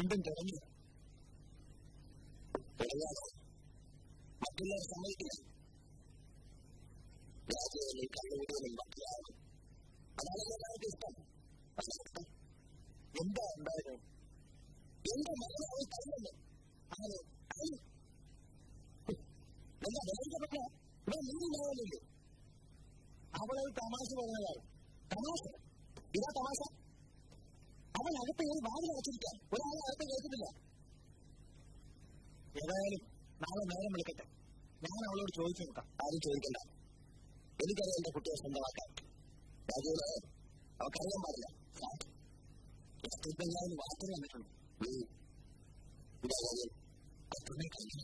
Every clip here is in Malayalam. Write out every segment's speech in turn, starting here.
un ventoño. Pero ya, aquí lo estamos ഞാൻ അവളോട് ചോദിച്ചു നോക്കാം ആരും ചോദിക്കണ്ട എനിക്കറിയാം എന്റെ കുട്ടിയെ സ്വന്തമാക്കാൻ രാജുവിന് അവക്കറിയാൻ പാടില്ല ഞാൻ വാർത്തകൾ വന്നിട്ടുണ്ട് ഉം. ഇതാ രാജു അത്രമേ കഴിഞ്ഞു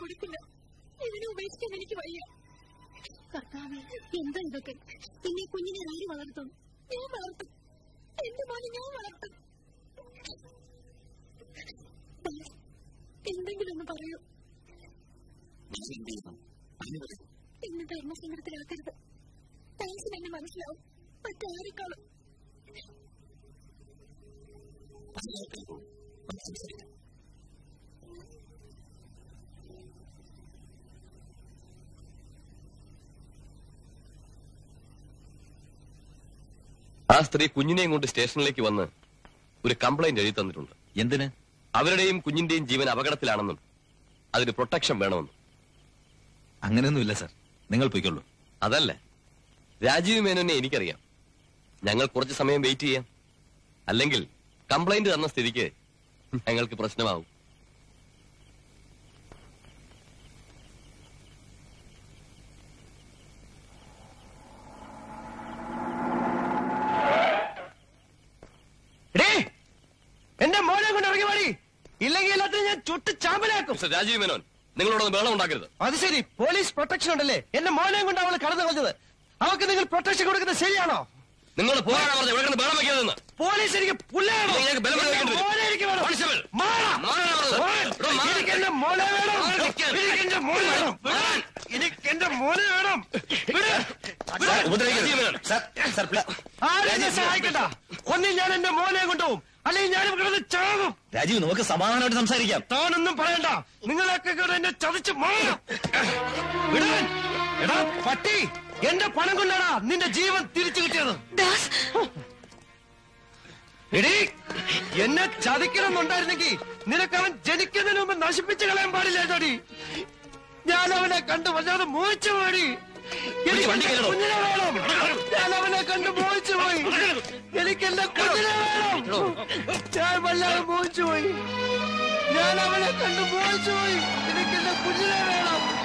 കൊടുക്കില്ല ഇതിനെ ഉപേക്ഷിക്കാൻ എനിക്ക് വയ്യ. കർത്താവ് എന്താ ഇതൊക്കെ? പിന്നെ കുഞ്ഞിനെ ആര് വളർത്തും? ഞാൻ വളർത്തും. എന്റെ മോനെ ഞാൻ വളർത്തും. എന്തെങ്കിലും ഒന്ന് പറയൂ. എന്നെ ധർമ്മസങ്കടത്തിലാക്കരുത് താങ്ക്സിന് എന്നെ മനസ്സിലാവും. മറ്റാരെക്കാളും. സംസാരിക്കാം ആ സ്ത്രീ കുഞ്ഞിനെയും കൊണ്ട് സ്റ്റേഷനിലേക്ക് വന്ന് ഒരു കംപ്ലൈന്റ് എഴുതി തന്നിട്ടുണ്ട്. എന്തിന്? അവരുടെയും കുഞ്ഞിന്റെയും ജീവൻ അപകടത്തിലാണെന്നും അതിന് പ്രൊട്ടക്ഷൻ വേണമെന്നും. അങ്ങനെയൊന്നുമില്ല സർ. നിങ്ങൾ പോയിക്കൊള്ളൂ അതല്ല. രാജീവ് മേനോനെ എനിക്കറിയാം. ഞങ്ങൾ കുറച്ച് സമയം വെയിറ്റ് ചെയ്യാം. അല്ലെങ്കിൽ കംപ്ലൈന്റ് തന്ന സ്ഥിതിക്ക് ഞങ്ങൾക്ക് പ്രശ്നമാവും എന്റെ മോനെ കൊണ്ട് ഇറങ്ങി പാടി ഇല്ലെങ്കിൽ എല്ലാത്തിനും ഞാൻ ചുട്ട് ചാമ്പലാക്കും മിസ്റ്റർ രാജീവ് മേനോൻ നിങ്ങളോടൊന്ന് ബഹളം ഉണ്ടാക്കരുത് അത് ശരി പോലീസ് പ്രൊട്ടക്ഷൻ ഉണ്ടല്ലേ എന്റെ മോനെ കൊണ്ട് അവൾ കടന്നു കളഞ്ഞത് നിങ്ങൾ പ്രൊട്ടക്ഷൻ കൊടുക്കുന്നത് ശരിയാണോ നിങ്ങൾ പോരാടാ പറഞ്ഞത് ഇവിടെ കിടന്ന് ബഹളം വയ്ക്കരുതെന്ന് പോലീസ് എനിക്ക് ബലം പ്രയോഗിക്കേണ്ടി വരും. മോനെ എനിക്ക് വേണം കോൺസ്റ്റബിൾ. മാറാ. പറഞ്ഞത്. ഇവിടെ മാറാൻ. എനിക്ക് എന്റെ മോനെ വേണം മാറി നിൽക്കാൻ. എനിക്ക് എന്റെ മോനെ വേണം മാറാൻ. എനിക്ക് എന്റെ മോനെ വേണം വിട്. വിട്. രാജീവ് മേനോൻ ആരും എന്നെ സഹായിക്കണ്ട ഒന്നിൽ ഞാൻ എന്റെ മോനെ കൊണ്ടുപോകും അല്ലെങ്കിൽ ഞാൻ കിടന്ന് ചാകും രാജീവ് നമുക്ക് സമാധാനമായിട്ട് സംസാരിക്കാം. താനൊന്നും പറയണ്ട. നിങ്ങളൊക്കെ കൂടെ എന്നെ ചതിച്ച് മാറും. വിടാൻ എടാ പട്ടി എന്റെ പണം കൊണ്ടാടാ നിന്റെ ജീവൻ തിരിച്ചു കിട്ടിയത്. എടി എന്നെ ചതിക്കണമെന്നുണ്ടായിരുന്നെങ്കിൽ നിനക്കവൻ ജനിക്കുന്നതിന് മുമ്പ് നശിപ്പിച്ചു കളയാൻ പാടില്ലേട്ടോടി ഞാൻ അവനെ കണ്ടു വല്ലാതെ മോഹിച്ചു പോയി എനിക്ക് വണ്ടി വേണം. ഞാൻ അവനെ കണ്ടു മോഹിച്ചു പോയി. എനിക്ക് എന്റെ കുഞ്ഞിനെ വേണം. ഞാൻ വല്ലാതെ മോഹിച്ചു പോയി. ഞാൻ അവനെ കണ്ടു മോഹിച്ചു പോയി. എനിക്ക് എന്റെ കുഞ്ഞിനെ വേണം.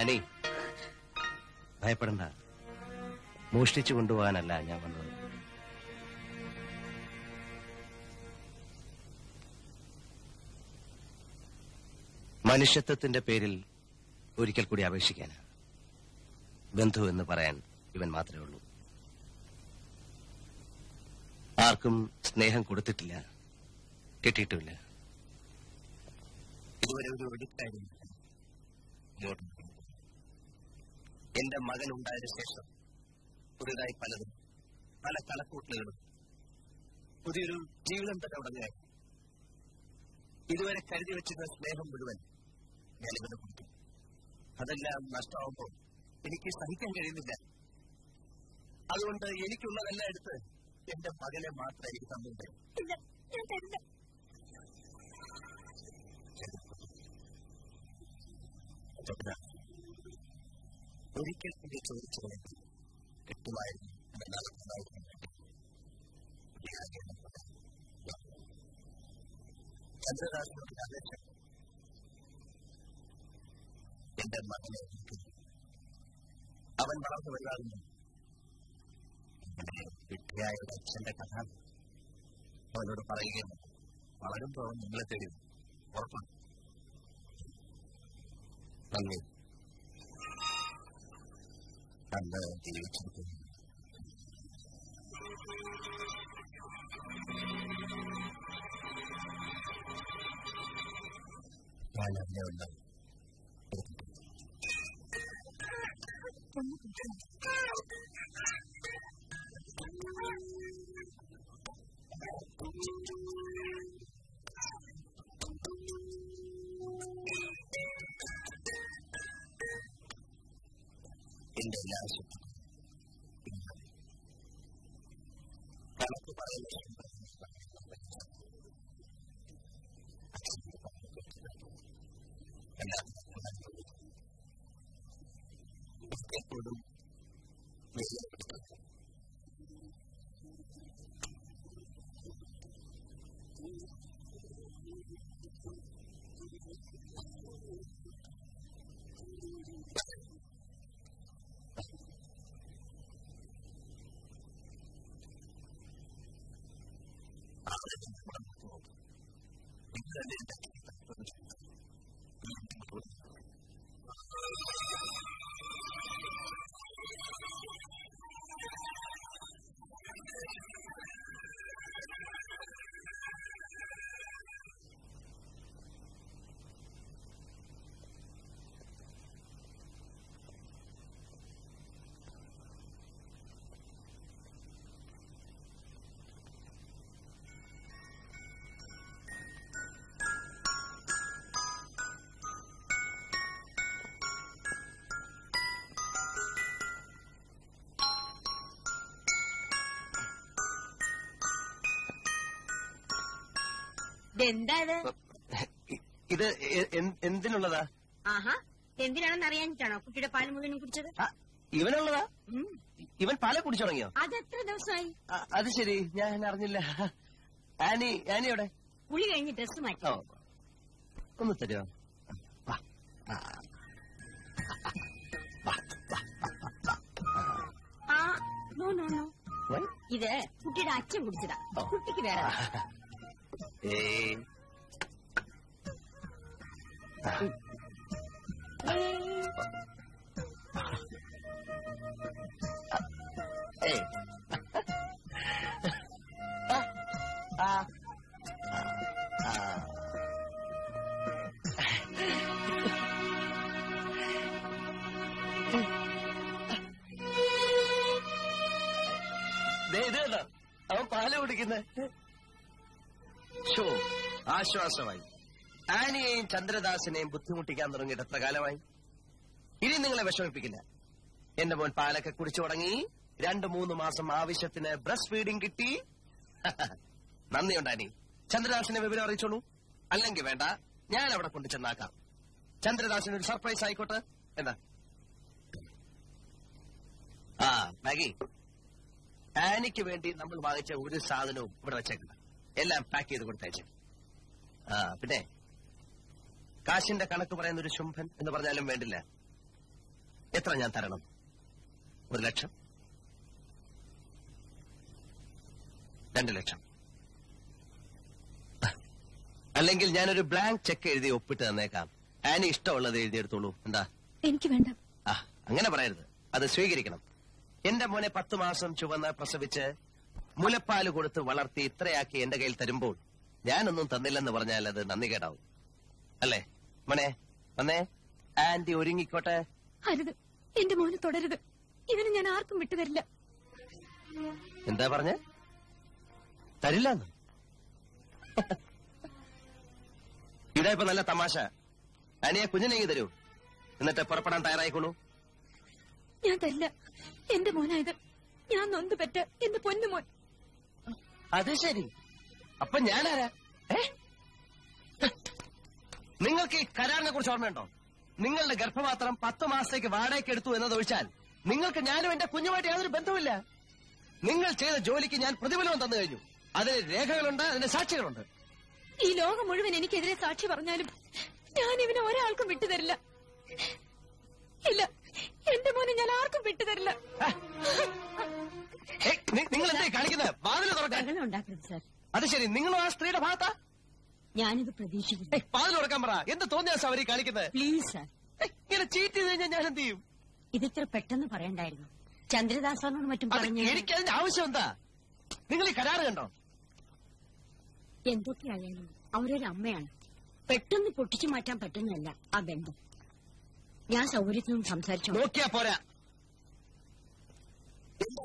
അനി ഭയപ്പെടണ്ട. മോഷ്ടിച്ചു കൊണ്ടുപോകാനല്ല ഞാൻ വന്നത്. മനുഷ്യത്വത്തിന്റെ പേരിൽ ഒരിക്കൽ കൂടി അപേക്ഷിക്കാൻ ബന്ധു എന്ന് പറയാൻ ഇവൻ മാത്രമേ ഉള്ളൂ. ആർക്കും സ്നേഹം കൊടുത്തിട്ടില്ല കിട്ടിയിട്ടുമില്ല. ഇതുവരെ ഒരു ഇങ്ങോട്ട് എന്റെ മകൻ ഉണ്ടായതിനു ശേഷം പുതിയതായി പലതും പല കണക്കൂട്ടലുകളും പുതിയൊരു ജീവിതം തന്നെ തുടങ്ങിയായി ഇതുവരെ കരുതി വെച്ചിരുന്ന സ്നേഹം മുഴുവൻ ഞാൻ ഇവന് കൊടുത്തു. അതെല്ലാം നഷ്ടമാകുമ്പോൾ എനിക്ക് സഹിക്കാൻ കഴിയുന്നില്ല. അതുകൊണ്ട് എനിക്കുള്ളതെല്ലാം എടുത്ത് എന്റെ മകനെ മാത്രം എനിക്ക് ഞാൻ തരില്ല. ഒരിക്കൽ കൂടി ചോദിച്ചു ആവേശം എന്റെ മകനെ അവൻ വളർന്നു വലുതാകുന്നു വിദ്യയായ ഒരു അച്ഛന്റെ കഥ അവനോട് പറയുകയാണ് വളരുമ്പോൾ നിങ്ങളെ തരും ഉറപ്പാണ് നന്ദി and the people. I have no love. You. Thank you. ഇതെന്താ ഇത് ഇത് എന്തിനുള്ളതാ? ആഹാ എന്തിനാണെന്ന് അറിയാനിട്ടാണോ കുട്ടിയുടെ പാൽ മുഴുവനും കുടിച്ചത്? ഇവനുള്ളതാ? ഇവൻ പാല കുടിച്ചു തുടങ്ങിയോ അത് എത്ര ദിവസമായി അത് ശരി ഞാൻ അറിഞ്ഞില്ല. ആനി ആനി എവിടെ? കുളി കഴിഞ്ഞ് ഡ്രസ് മാറ്റി. ഒന്ന് തരുമോ ഇത് കുട്ടിയുടെ അച്ഛൻ കുടിച്ചതാ. കുട്ടിക്ക് വേറെ. ഏയ്. ആ. ഷോ ആശ്വാസമായി. ആനിയെയും ചന്ദ്രദാസിനെയും ബുദ്ധിമുട്ടിക്കാൻ തുടങ്ങിയിട്ട് എത്ര കാലമായി? ഇനി നിങ്ങളെ വിഷമിപ്പിക്കില്ല. എന്റെ മോൻ പാലൊക്കെ കുടിച്ചു തുടങ്ങി. രണ്ടു മൂന്ന് മാസം ആവശ്യത്തിന് ബ്രസ്റ്റ് ഫീഡിംഗ് കിട്ടി. നന്ദിയുണ്ട് ആനി ചന്ദ്രദാസിനെ വിവരം അറിയിച്ചോളൂ. അല്ലെങ്കിൽ വേണ്ട ഞാൻ അവിടെ കൊണ്ടു ചെന്നാക്കാം. ചന്ദ്രദാസിന് ഒരു സർപ്രൈസ് ആയിക്കോട്ടെ. എന്താ? ആ മാഗി. ആനിക്ക് വേണ്ടി നമ്മൾ വാങ്ങിച്ച ഒരു സാധനവും ഇവിടെ വെച്ചേക്കണ്ട. എല്ലാം പാക്ക് ചെയ്ത് കൊടുത്തയച്ചു. ആ പിന്നെ കാശിന്റെ കണക്ക് പറയുന്ന ഒരു ശുംഭൻ എന്ന് പറഞ്ഞാലും വേണ്ടില്ല. എത്ര ഞാൻ തരണം? ഒരു ലക്ഷം? രണ്ട് ലക്ഷം. അല്ലെങ്കിൽ ഞാനൊരു ബ്ലാങ്ക് ചെക്ക് എഴുതി ഒപ്പിട്ട് തന്നേക്കാം. ആനി ഇഷ്ടമുള്ളത് എഴുതിയെടുത്തോളൂ. എന്താ? എനിക്ക് വേണ്ട. ആ അങ്ങനെ പറയരുത്. അത് സ്വീകരിക്കണം. എന്റെ മോനെ പത്ത് മാസം ചുവന്ന് പ്രസവിച്ച് മുലപ്പാൽ കൊടുത്ത് വളർത്തി ഇത്രയാക്കി എന്റെ കയ്യിൽ തരുമ്പോൾ ഞാനൊന്നും തന്നില്ലെന്ന് പറഞ്ഞാൽ അത് നന്ദി കേടാവും. അല്ലേ? മോനെ വന്നേ. ആന്റി ഒരുങ്ങിക്കോട്ടെ. അരുത്. എന്റെ മോന് തുടരുത്. ഇവന് ഞാൻ ആർക്കും വിട്ടുതരില്ല. എന്താ പറഞ്ഞ? തരില്ല ഇതാ ഇപ്പൊ നല്ല തമാശ. അനിയെ കുഞ്ഞിനെങ്കി തരൂ. എന്നിട്ട് പുറപ്പെടാൻ തയ്യാറായിക്കോളൂ. ഞാൻ തരില്ല. എന്റെ മോനായത്. ഞാൻ നൊന്ത് പറ്റ. എന്റെ പൊന്നുമോൻ അത് ശരി. അപ്പൊ ഞാനാരാ? ഏ? നിങ്ങൾക്ക് ഈ കരാറിനെ കുറിച്ച് ഓർമ്മയുണ്ടോ? നിങ്ങളുടെ ഗർഭപാത്രം പത്ത് മാസത്തേക്ക് വാടകയ്ക്ക് എടുത്തു എന്നതൊഴിച്ചാൽ നിങ്ങൾക്ക് ഞാനും എന്റെ കുഞ്ഞുമായിട്ട് യാതൊരു ബന്ധമില്ല നിങ്ങൾ ചെയ്ത ജോലിക്ക് ഞാൻ പ്രതിഫലവും തന്നു കഴിഞ്ഞു. അതിന് രേഖകളുണ്ട് അതിന്റെ സാക്ഷികളുണ്ട്. ഈ ലോകം മുഴുവൻ എനിക്കെതിരെ സാക്ഷി പറഞ്ഞാലും ഞാൻ ഇവനെ ഒരാൾക്കും വിട്ടുതരില്ല. സർ. അത് ശരി. നിങ്ങൾ ആ സ്ത്രീയുടെ ഭാഗത്താ? ഞാനിത് പ്രതീക്ഷിക്കുന്നു. പാതിൽ ഉറക്കാൻ പറ. എന്ത് തോന്നിയാ അവരെ കാണിക്കുന്നത്? Please sir. ഇങ്ങനെ ചീറ്റ് ചെയ്ത് കഴിഞ്ഞാൽ ഞാൻ എന്ത് ചെയ്യും? ഇതിത്ര പെട്ടെന്ന് പറയണ്ടായിരുന്നു. ചന്ദ്രദാസോനോട് മറ്റും പറഞ്ഞു എനിക്ക് അതിന്റെ ആവശ്യം എന്താ? നിങ്ങൾ ഈ കരാറ് കണ്ടോ? എന്തൊക്കെയായാലും അവരൊരു അമ്മയാണ്. പെട്ടെന്ന് പൊട്ടിച്ചു മാറ്റാൻ പറ്റുന്നതല്ല ആ ബന്ധം. ഞാൻ സൗകര്യത്തിനും സംസാരിച്ചു? നോക്കിയാ പോരാ. എന്റെ